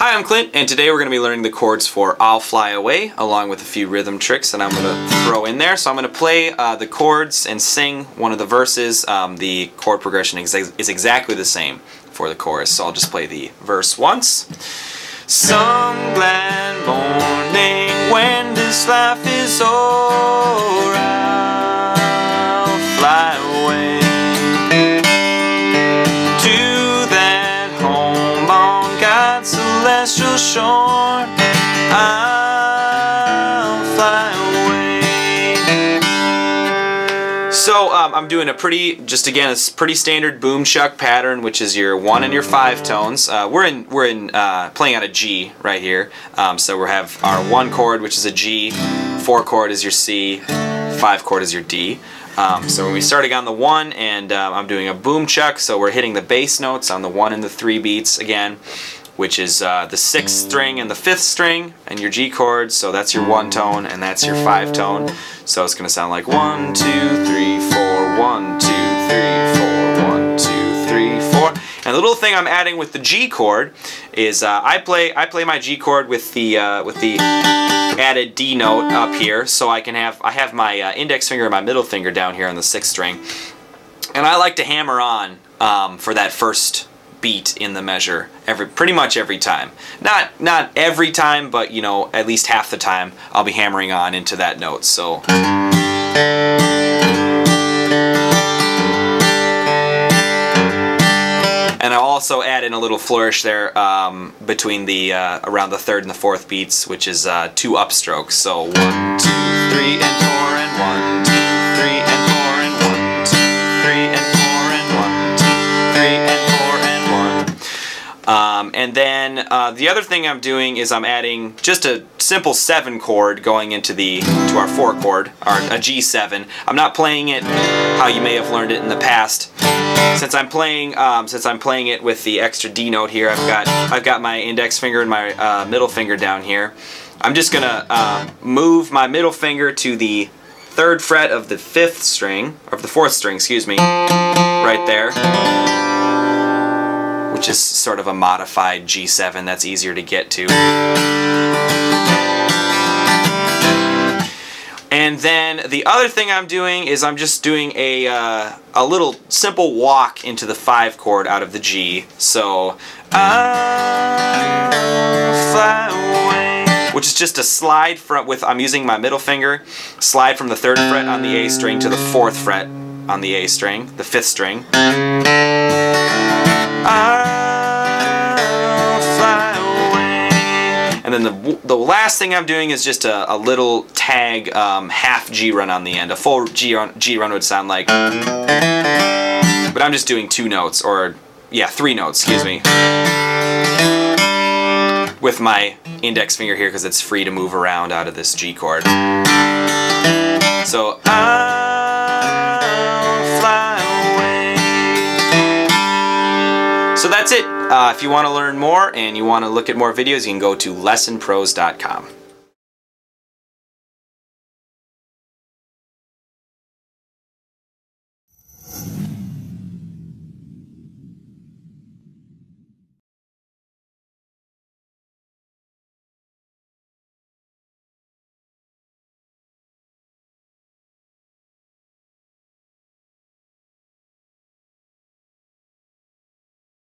Hi, I'm Clint, and today we're going to be learning the chords for I'll Fly Away, along with a few rhythm tricks that I'm going to throw in there. So I'm going to play uh, the chords and sing one of the verses. Um, the chord progression is, is exactly the same for the chorus, so I'll just play the verse once. Some glad morning when this life is over, shore. I'll fly away. So um, I'm doing a pretty, just again, it's pretty standard boom chuck pattern, which is your one and your five tones. Uh, we're in, we're in uh, playing on a G right here. Um, so we have our one chord, which is a G, four chord is your C, five chord is your D. Um, so when we starting on the one, and um, I'm doing a boom chuck, so we're hitting the bass notes on the one and the three beats again, which is uh, the sixth string and the fifth string, and your G chords. So that's your one tone, and that's your five tone. So it's gonna sound like one, two, three, four, one, two, three, four, one, two, three, four. And the little thing I'm adding with the G chord is uh, I play I play my G chord with the uh, with the added D note up here, so I can have I have my uh, index finger and my middle finger down here on the sixth string, and I like to hammer on um, for that first beat in the measure every pretty much every time. Not not every time, but you know at least half the time I'll be hammering on into that note. So. And I'll also add in a little flourish there um, between the uh, around the third and the fourth beats, which is uh, two upstrokes. So one, two, three, and four, and one, two, three, and then uh, the other thing I'm doing is I'm adding just a simple seven chord going into the to our four chord, our a G7. I'm not playing it how you may have learned it in the past. Since I'm playing, um, since I'm playing it with the extra D note here, I've got I've got my index finger and my uh, middle finger down here. I'm just gonna um, move my middle finger to the third fret of the fifth string, of the fourth string, excuse me, right there, which is sort of a modified G7 that's easier to get to. And then the other thing I'm doing is I'm just doing a, uh, a little simple walk into the 5 chord out of the G. So, away, which is just a slide from, with, I'm using my middle finger, slide from the 3rd fret on the A string to the 4th fret on the A string, the 5th string. And then the, the last thing I'm doing is just a, a little tag um, half G run on the end. A full G run, G run would sound like, but I'm just doing two notes, or yeah, three notes, excuse me, with my index finger here because it's free to move around out of this G chord. So I'll So that's it. Uh, if you want to learn more and you want to look at more videos, you can go to lessonpros.com.